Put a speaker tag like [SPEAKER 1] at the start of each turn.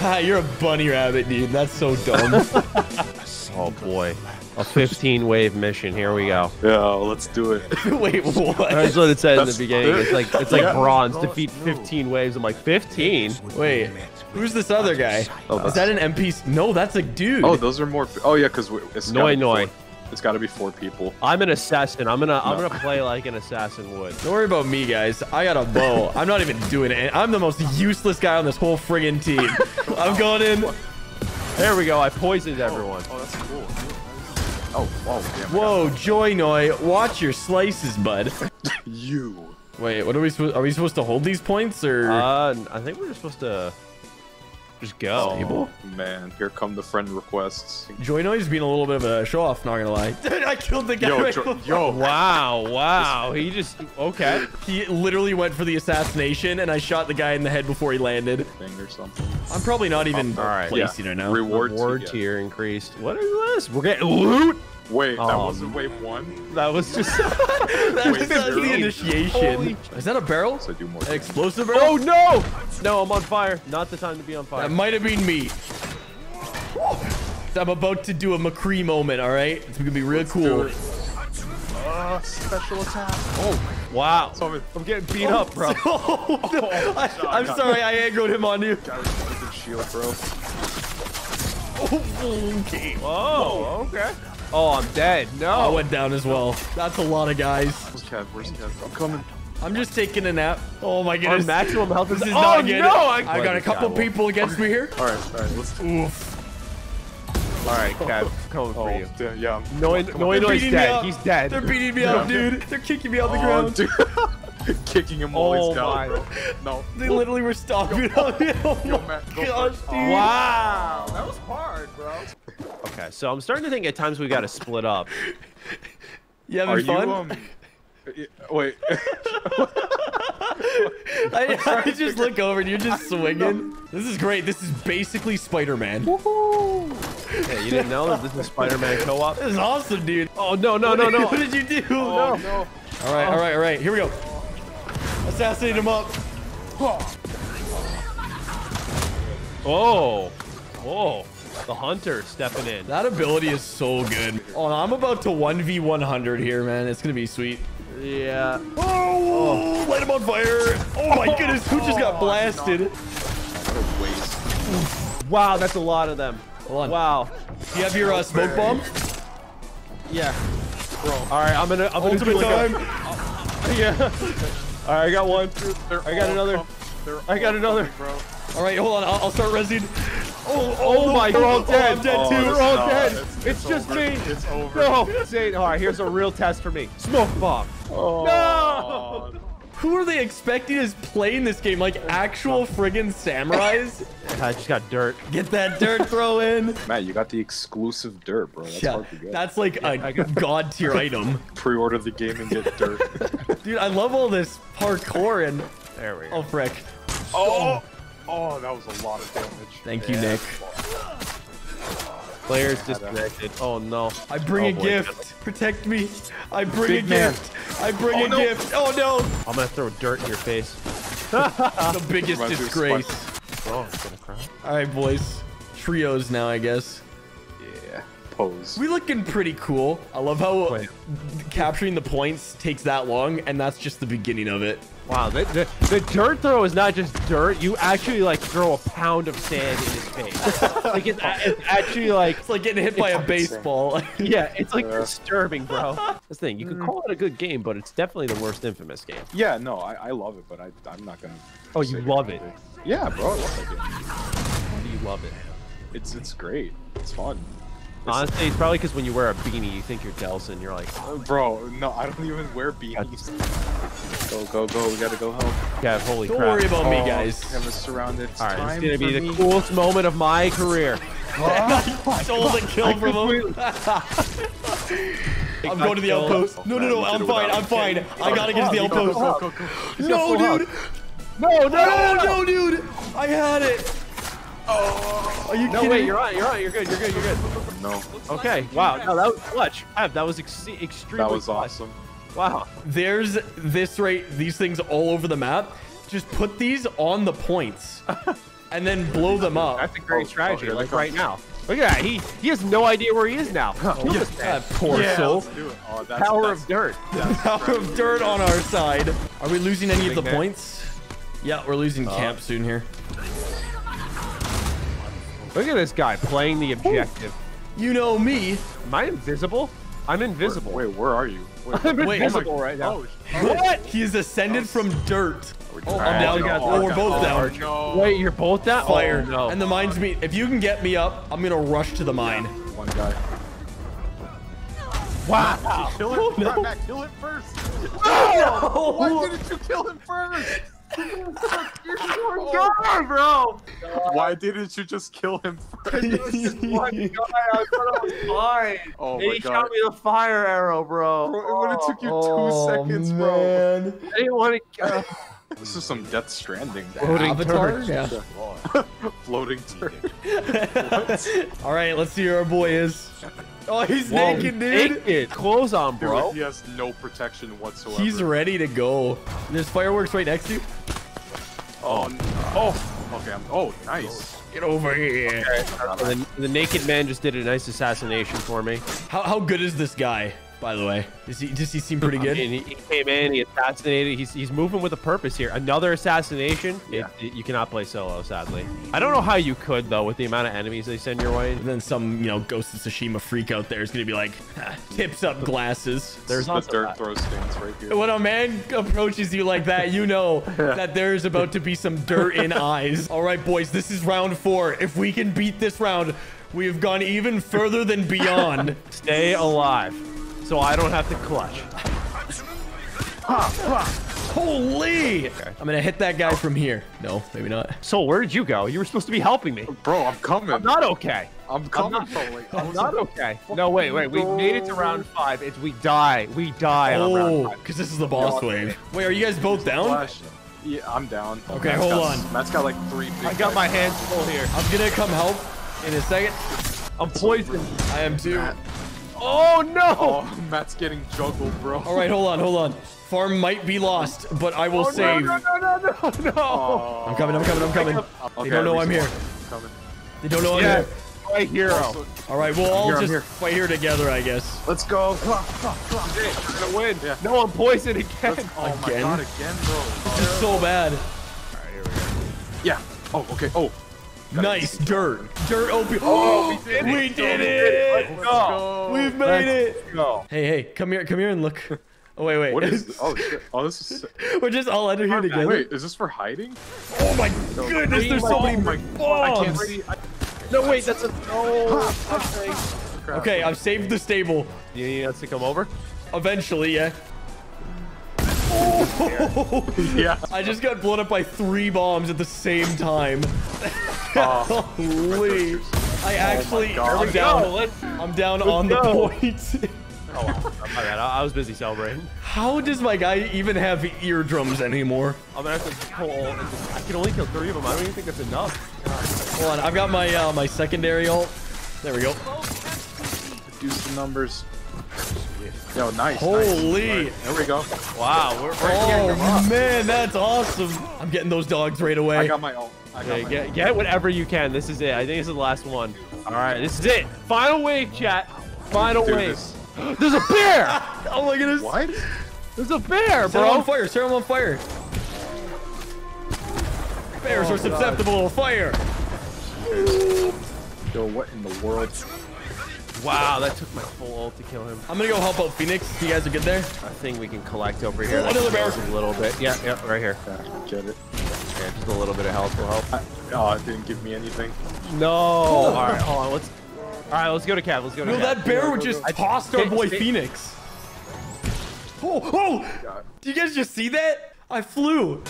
[SPEAKER 1] Ha, you're a bunny rabbit, dude. That's so dumb.
[SPEAKER 2] Oh boy. A 15 wave mission. Here we go.
[SPEAKER 3] Yeah, let's do it.
[SPEAKER 1] Wait, what?
[SPEAKER 2] That's what it said in the beginning. It's like it's like
[SPEAKER 3] Yeah.
[SPEAKER 2] bronze. Defeat 15 waves. I'm like 15.
[SPEAKER 1] Wait, who's this other guy?
[SPEAKER 3] Oh,
[SPEAKER 1] Is that an MP? No, that's a dude.
[SPEAKER 3] Oh, those are more. Oh yeah, because it's
[SPEAKER 2] Noi
[SPEAKER 3] gotta
[SPEAKER 2] Noi.
[SPEAKER 3] four- It's got to be four people.
[SPEAKER 2] I'm an assassin. I'm gonna I'm gonna play like an assassin would.
[SPEAKER 1] Don't worry about me, guys. I got a bow. I'm not even doing it. I'm the most useless guy on this whole friggin' team. I'm going in.
[SPEAKER 2] There we go. I poisoned everyone.
[SPEAKER 3] Oh, that's cool. Oh, whoa, damn.
[SPEAKER 1] Whoa, Joy Noi, watch your slices, bud.
[SPEAKER 3] You.
[SPEAKER 1] Wait, what are we supposed? Are we supposed to hold these points or?
[SPEAKER 2] Uh, I think we're just supposed to just go.
[SPEAKER 1] Stable?
[SPEAKER 3] Oh, man, here come the friend requests.
[SPEAKER 1] Joy Noi's being a little bit of a show off. Not gonna lie. Dude, I killed the guy.
[SPEAKER 3] Yo,
[SPEAKER 1] right
[SPEAKER 3] Jo- yo.
[SPEAKER 2] Wow, wow. He just okay.
[SPEAKER 1] He literally went for the assassination, and I shot the guy in the head before he landed.
[SPEAKER 3] Thing or something.
[SPEAKER 1] I'm probably not even
[SPEAKER 2] All right.
[SPEAKER 1] placing
[SPEAKER 3] Yeah.
[SPEAKER 1] right now.
[SPEAKER 3] Reward,
[SPEAKER 2] Reward
[SPEAKER 3] to-
[SPEAKER 2] tier increased. What is this? We're getting loot.
[SPEAKER 3] Wait, that
[SPEAKER 2] Um,
[SPEAKER 3] wasn't wave one.
[SPEAKER 2] That was just.
[SPEAKER 1] That's,
[SPEAKER 3] Wait,
[SPEAKER 1] that's the initiation.
[SPEAKER 2] Holy-
[SPEAKER 1] Is that a barrel?
[SPEAKER 3] So do more.
[SPEAKER 1] Explosive barrel?
[SPEAKER 2] oh no! No, I'm on fire. Not the time to be on fire.
[SPEAKER 1] That might have been me. I'm about to do a McCree moment, all right? It's gonna be real
[SPEAKER 3] do
[SPEAKER 1] cool.
[SPEAKER 3] Uh, special attack.
[SPEAKER 2] Oh, wow.
[SPEAKER 3] Sorry.
[SPEAKER 2] I'm getting beat up, bro.
[SPEAKER 1] Oh, no. I, am sorry, I aggroed him on you.
[SPEAKER 3] Got a shield, bro.
[SPEAKER 1] Okay.
[SPEAKER 2] Oh, okay. Oh, I'm dead. No.
[SPEAKER 1] I went down as well. That's a lot of guys.
[SPEAKER 3] Where's Kev? Where's Kev? I'm coming.
[SPEAKER 1] I'm just taking a nap. Oh my goodness.
[SPEAKER 2] Our
[SPEAKER 1] goodness.
[SPEAKER 2] maximum health is.
[SPEAKER 1] This is
[SPEAKER 2] oh
[SPEAKER 1] not good.
[SPEAKER 2] no! I,
[SPEAKER 1] I got a couple people against me here.
[SPEAKER 3] All right, all right. Let's.
[SPEAKER 1] Oof.
[SPEAKER 2] All right, Kev, coming for
[SPEAKER 3] Oh,
[SPEAKER 2] you.
[SPEAKER 3] yeah, yeah.
[SPEAKER 2] Noi,
[SPEAKER 3] Come on,
[SPEAKER 2] Noi
[SPEAKER 1] They're
[SPEAKER 2] Noi's
[SPEAKER 1] beating me
[SPEAKER 2] dead.
[SPEAKER 1] up.
[SPEAKER 2] He's dead.
[SPEAKER 1] They're beating me up, dude. They're kicking me on the
[SPEAKER 3] Oh,
[SPEAKER 1] ground.
[SPEAKER 3] dude. Kicking him while
[SPEAKER 2] Oh
[SPEAKER 3] he's down, bro. No.
[SPEAKER 1] They literally were stomping on me. Oh
[SPEAKER 3] Yo,
[SPEAKER 1] my
[SPEAKER 3] man,
[SPEAKER 1] gosh, dude.
[SPEAKER 2] Wow.
[SPEAKER 3] That was hard, bro.
[SPEAKER 2] Okay, so I'm starting to think at times we got to split up.
[SPEAKER 1] You
[SPEAKER 3] Are
[SPEAKER 1] having
[SPEAKER 3] you
[SPEAKER 1] fun?
[SPEAKER 3] um? Wait.
[SPEAKER 1] I, I just look over and you're just swinging. This is great. This is basically Spider-Man.
[SPEAKER 2] Hey, you didn't know that this is Spider-Man co-op?
[SPEAKER 1] This is awesome, dude.
[SPEAKER 2] Oh no no no no!
[SPEAKER 1] what did you do?
[SPEAKER 3] Oh no.
[SPEAKER 1] All right, all right, all right. Here we go. Assassinate him up.
[SPEAKER 2] Oh, oh, the hunter stepping in.
[SPEAKER 1] That ability is so good. Oh, I'm about to 1v100 here, man. It's going to be sweet.
[SPEAKER 2] Yeah.
[SPEAKER 1] Oh, light him on fire. Oh my goodness, who just got blasted?
[SPEAKER 3] What a waste.
[SPEAKER 2] Wow, that's a lot of them.
[SPEAKER 1] Hold on.
[SPEAKER 2] Wow.
[SPEAKER 1] Do you have your uh, smoke bomb?
[SPEAKER 2] Yeah. Bro. All right, I'm gonna I'm gonna
[SPEAKER 1] Ultimate
[SPEAKER 2] like
[SPEAKER 1] time.
[SPEAKER 2] yeah. All right, I got one. I got another. I got another.
[SPEAKER 3] bro.
[SPEAKER 1] All right, hold on. I'll, I'll start resing. Oh,
[SPEAKER 2] Oh my
[SPEAKER 1] they're all dead.
[SPEAKER 2] I'm dead
[SPEAKER 1] Oh,
[SPEAKER 2] too.
[SPEAKER 1] this
[SPEAKER 2] We're all
[SPEAKER 3] no,
[SPEAKER 2] dead.
[SPEAKER 3] it's-
[SPEAKER 2] It's,
[SPEAKER 3] it's
[SPEAKER 2] just
[SPEAKER 3] over.
[SPEAKER 2] me.
[SPEAKER 3] It's over.
[SPEAKER 2] No. Say, all right, here's a real test for me. Smoke bomb.
[SPEAKER 3] Oh,
[SPEAKER 2] No!
[SPEAKER 1] Who are they expecting is playing this game like actual friggin' samurais?
[SPEAKER 2] I just got dirt.
[SPEAKER 1] Get that dirt throw in.
[SPEAKER 3] Matt, you got the exclusive dirt, bro. That's
[SPEAKER 1] Yeah,
[SPEAKER 3] hard to get.
[SPEAKER 1] that's like a god tier item.
[SPEAKER 3] Pre-order the game and get dirt.
[SPEAKER 1] Dude, I love all this parkour and
[SPEAKER 2] There we go.
[SPEAKER 1] oh frick.
[SPEAKER 3] oh, oh, that was a lot of damage.
[SPEAKER 1] Thank you, Nick.
[SPEAKER 2] Players disconnected. Oh no.
[SPEAKER 1] I bring
[SPEAKER 2] Oh,
[SPEAKER 1] a
[SPEAKER 2] boy.
[SPEAKER 1] gift. Protect me. I bring
[SPEAKER 3] Big
[SPEAKER 1] a
[SPEAKER 3] man.
[SPEAKER 1] gift. I bring
[SPEAKER 3] Oh,
[SPEAKER 1] a
[SPEAKER 3] no.
[SPEAKER 1] gift. Oh no.
[SPEAKER 2] I'm gonna throw dirt in your face.
[SPEAKER 1] The biggest
[SPEAKER 3] Reminds me of
[SPEAKER 1] disgrace.
[SPEAKER 2] Oh, I'm gonna cry.
[SPEAKER 1] All right, boys. Trios now, I guess.
[SPEAKER 3] Yeah. Pose.
[SPEAKER 1] We looking pretty cool. I love how
[SPEAKER 2] Wait.
[SPEAKER 1] capturing the points takes that long, and that's just the beginning of it.
[SPEAKER 2] Wow, the, the, the dirt throw is not just dirt. You actually like throw a pound of sand in his face. like it's, it's actually like
[SPEAKER 1] It's like getting hit by a baseball.
[SPEAKER 2] yeah, it's like
[SPEAKER 3] Yeah.
[SPEAKER 2] disturbing, bro. This thing, you could mm. call it a good game, but it's definitely the worst Infamous game.
[SPEAKER 3] Yeah, no, I, I love it, but I, I'm not gonna.
[SPEAKER 2] Oh, you love
[SPEAKER 3] anything.
[SPEAKER 2] it.
[SPEAKER 3] Yeah, bro, I love that game.
[SPEAKER 2] Why do you love it?
[SPEAKER 3] It's it's great. It's fun. It's-
[SPEAKER 2] Honestly, it's probably because when you wear a beanie, you think you're Delsin. You're like,
[SPEAKER 3] Uh, Bro, no, I don't even wear beanies. Go, go, go. We gotta go help.
[SPEAKER 2] yeah, holy
[SPEAKER 1] Don't
[SPEAKER 2] crap.
[SPEAKER 1] worry about me,
[SPEAKER 3] Oh,
[SPEAKER 1] guys.
[SPEAKER 3] Kevin's surrounded. It's
[SPEAKER 2] All right,
[SPEAKER 3] time
[SPEAKER 2] it's gonna be
[SPEAKER 3] for
[SPEAKER 2] the
[SPEAKER 3] me.
[SPEAKER 2] coolest moment of my career.
[SPEAKER 1] Stole the kill from him. I'm going to the outpost. No, no, no. I'm
[SPEAKER 3] you
[SPEAKER 1] fine. I'm fine.
[SPEAKER 3] without
[SPEAKER 1] I gotta get to the
[SPEAKER 3] Go, go,
[SPEAKER 1] outpost.
[SPEAKER 3] go, go, go.
[SPEAKER 1] No, dude.
[SPEAKER 2] No, no,
[SPEAKER 1] No, no, dude. I had it. Oh, Are you
[SPEAKER 2] No,
[SPEAKER 1] kidding?
[SPEAKER 2] wait, you're on, you're on, you're good, you're good, you're good.
[SPEAKER 3] No,
[SPEAKER 2] Okay, wow, no, that was clutch. That was ex extremely
[SPEAKER 3] that was
[SPEAKER 2] clutch.
[SPEAKER 3] awesome.
[SPEAKER 2] Wow.
[SPEAKER 1] There's this right, these things all over the map. Just put these on the points. and then blow them up.
[SPEAKER 2] That's a great
[SPEAKER 3] Oh,
[SPEAKER 2] strategy.
[SPEAKER 3] okay,
[SPEAKER 2] like right now. Look at that. He he has no idea where he is now. Look at
[SPEAKER 1] That
[SPEAKER 2] that.
[SPEAKER 1] poor
[SPEAKER 3] yeah,
[SPEAKER 1] soul.
[SPEAKER 3] let's do it. Oh, that's,
[SPEAKER 2] Power
[SPEAKER 3] that's,
[SPEAKER 2] of dirt.
[SPEAKER 1] Power of dirt on our side. Are we losing any of the
[SPEAKER 2] man.
[SPEAKER 1] points? Yeah, we're losing uh. camp soon here.
[SPEAKER 2] Look at this guy playing the objective.
[SPEAKER 1] You know me.
[SPEAKER 2] Am I invisible? I'm invisible.
[SPEAKER 3] Wait, where are you? Wait,
[SPEAKER 2] I'm
[SPEAKER 1] Wait,
[SPEAKER 2] invisible right now.
[SPEAKER 3] Oh,
[SPEAKER 1] What? He's ascended from dirt.
[SPEAKER 3] oh,
[SPEAKER 1] I'm oh, oh, down. Oh, we're both down.
[SPEAKER 3] No.
[SPEAKER 2] Wait, you're both down?
[SPEAKER 1] Oh, Fire.
[SPEAKER 2] Oh, no.
[SPEAKER 1] And the mines me. If you can get me up, I'm gonna rush to the mine.
[SPEAKER 3] One guy.
[SPEAKER 2] wow.
[SPEAKER 3] Kill
[SPEAKER 1] Oh,
[SPEAKER 3] him.
[SPEAKER 1] no.
[SPEAKER 3] Matt, kill him first.
[SPEAKER 1] Oh,
[SPEAKER 3] Why didn't you kill him first?
[SPEAKER 2] You're going God, bro.
[SPEAKER 3] Why didn't you just kill him first?
[SPEAKER 2] One guy, I thought I was fine.
[SPEAKER 3] Oh
[SPEAKER 2] And
[SPEAKER 3] my
[SPEAKER 2] he
[SPEAKER 3] God.
[SPEAKER 2] shot me the fire arrow, bro.
[SPEAKER 3] Bro, it would have took you two
[SPEAKER 1] Oh,
[SPEAKER 3] seconds, bro.
[SPEAKER 2] I didn't want to.
[SPEAKER 3] This is some Death Stranding.
[SPEAKER 2] Floating
[SPEAKER 1] Avatar?
[SPEAKER 2] turret.
[SPEAKER 1] Yeah.
[SPEAKER 3] Floating turret.
[SPEAKER 1] All right, let's see who our boy is. Oh, he's
[SPEAKER 2] Whoa,
[SPEAKER 1] naked, dude.
[SPEAKER 2] Naked. Clothes on,
[SPEAKER 3] Dude,
[SPEAKER 2] bro.
[SPEAKER 3] he has no protection whatsoever.
[SPEAKER 1] He's ready to go. There's fireworks right next to you.
[SPEAKER 3] Oh, no. oh, okay. I'm, oh, nice.
[SPEAKER 1] Get over here.
[SPEAKER 2] The, the naked man just did a nice assassination for me.
[SPEAKER 1] How, how good is this guy, by the way? Does he does he seem pretty good?
[SPEAKER 2] And he, he came in, he assassinated. He's, he's moving with a purpose here. Another assassination.
[SPEAKER 3] Yeah.
[SPEAKER 2] It, it- you cannot play solo, sadly. I don't know how you could though, with the amount of enemies they send your way.
[SPEAKER 1] And then some, you know, Ghost of Tsushima freak out there is gonna be like, "Ah, tips up glasses.
[SPEAKER 2] There's
[SPEAKER 3] the dirt
[SPEAKER 2] that.
[SPEAKER 3] throw stance right here.
[SPEAKER 1] When a man approaches you like that, you know that there's about to be some dirt in eyes. All right, boys, this is round four. If we can beat this round, we have gone even further than beyond.
[SPEAKER 2] Stay alive, so I don't have to clutch.
[SPEAKER 1] Holy! I'm gonna hit that guy from here. No, maybe not.
[SPEAKER 2] So where did you go? You were supposed to be helping me.
[SPEAKER 3] Bro, I'm coming.
[SPEAKER 2] I'm not okay.
[SPEAKER 3] I'm coming,
[SPEAKER 2] not-
[SPEAKER 3] bro. Like,
[SPEAKER 2] I'm not okay. No, wait, wait. We made it to round five. It's we die. We die on round
[SPEAKER 1] Oh,
[SPEAKER 2] five.
[SPEAKER 1] because this is the boss wave. Wait, are you guys both down?
[SPEAKER 3] Flash. Yeah, I'm down.
[SPEAKER 1] Okay,
[SPEAKER 3] Matt's
[SPEAKER 1] hold
[SPEAKER 3] got-
[SPEAKER 1] on.
[SPEAKER 3] Matt's got like three. Big
[SPEAKER 2] I got my hands full here.
[SPEAKER 1] I'm gonna come help in a second.
[SPEAKER 2] I'm poisoned.
[SPEAKER 1] I am too.
[SPEAKER 3] Matt.
[SPEAKER 2] Oh no!
[SPEAKER 3] Oh, Matt's getting juggled, bro.
[SPEAKER 1] All right, hold on, hold on. Farm might be lost, but I will
[SPEAKER 2] Oh,
[SPEAKER 1] save.
[SPEAKER 2] No, no, no, no, no, no.
[SPEAKER 3] Oh.
[SPEAKER 1] I'm coming, I'm coming, I'm coming.
[SPEAKER 3] Okay,
[SPEAKER 1] They don't know I'm here.
[SPEAKER 3] Coming.
[SPEAKER 1] They don't know I'm
[SPEAKER 2] Yeah,
[SPEAKER 1] here.
[SPEAKER 2] my hero.
[SPEAKER 1] All right, we'll all
[SPEAKER 3] here,
[SPEAKER 1] just
[SPEAKER 3] here.
[SPEAKER 1] fight here together, I guess.
[SPEAKER 3] Let's go.
[SPEAKER 2] We're gonna win.
[SPEAKER 3] Yeah.
[SPEAKER 2] No, I'm poisoned again.
[SPEAKER 3] Let's, oh my god, again, bro.
[SPEAKER 1] This is so bad.
[SPEAKER 3] Yeah. Oh, okay. Oh.
[SPEAKER 1] Nice dirt. Dirt opium.
[SPEAKER 2] Oh, we did it.
[SPEAKER 1] We did it.
[SPEAKER 2] Let's go.
[SPEAKER 1] We've made it.
[SPEAKER 2] Go.
[SPEAKER 1] Hey, hey, come here, come here and look. Oh wait, wait.
[SPEAKER 3] What is? Oh, shit. Oh, this is.
[SPEAKER 1] We're just all under here together.
[SPEAKER 3] Wait, is this for hiding?
[SPEAKER 1] Oh my goodness, there's so oh many
[SPEAKER 3] Oh my god, I can't
[SPEAKER 1] bombs.
[SPEAKER 3] see. I,
[SPEAKER 2] No, wait, that's a no.
[SPEAKER 3] crap.
[SPEAKER 1] Okay, I've saved the stable.
[SPEAKER 2] You need us to come over?
[SPEAKER 1] Eventually, yeah. Oh.
[SPEAKER 3] Yeah.
[SPEAKER 1] I just got blown up by three bombs at the same time.
[SPEAKER 3] Oh,
[SPEAKER 1] Holy. I actually,
[SPEAKER 3] God.
[SPEAKER 1] I'm down.
[SPEAKER 2] Let's.
[SPEAKER 1] I'm down on the
[SPEAKER 2] go.
[SPEAKER 1] point.
[SPEAKER 2] Oh, my bad. I, I was busy celebrating.
[SPEAKER 1] How does my guy even have eardrums anymore?
[SPEAKER 2] I'm gonna have to pull. and just- I can only kill three of them. I don't even think that's enough.
[SPEAKER 1] Hold on, I've got my uh, my secondary ult. There we go.
[SPEAKER 3] reduce the numbers. Yo, nice.
[SPEAKER 1] Holy.
[SPEAKER 3] Nice. There we go.
[SPEAKER 2] Wow, we're, we're
[SPEAKER 1] Oh man, that's awesome. I'm getting those dogs right away.
[SPEAKER 3] I got my ult. I got
[SPEAKER 2] Okay,
[SPEAKER 3] my
[SPEAKER 2] get, get whatever you can. This is it. I think this is the last one. All right, this is it. Final wave, chat. Final
[SPEAKER 3] Dude,
[SPEAKER 2] wave. There's a bear.
[SPEAKER 1] oh my goodness.
[SPEAKER 3] What?
[SPEAKER 2] There's a bear,
[SPEAKER 1] Set him on fire, set him on fire. Bears
[SPEAKER 2] Oh,
[SPEAKER 1] are susceptible to fire.
[SPEAKER 3] Yo, what in the world?
[SPEAKER 2] Wow, that took my full ult to kill him.
[SPEAKER 1] I'm gonna go help out Phoenix. You guys are good there?
[SPEAKER 2] I think we can collect over here.
[SPEAKER 1] Oh,
[SPEAKER 2] That
[SPEAKER 1] another bear.
[SPEAKER 2] heals A little bit. Yeah, yeah, right here.
[SPEAKER 3] Yeah, get it.
[SPEAKER 2] Yeah, just a little bit of health will help.
[SPEAKER 3] I, oh, it didn't give me anything.
[SPEAKER 2] No. All right, hold on. Let's. All right, let's go to Cav. Let's go to
[SPEAKER 1] No,
[SPEAKER 2] Cav.
[SPEAKER 1] that bear
[SPEAKER 3] go,
[SPEAKER 1] just
[SPEAKER 3] go.
[SPEAKER 1] tossed our boy Phoenix. Oh, oh!
[SPEAKER 3] God.
[SPEAKER 1] Do you guys just see that? I flew.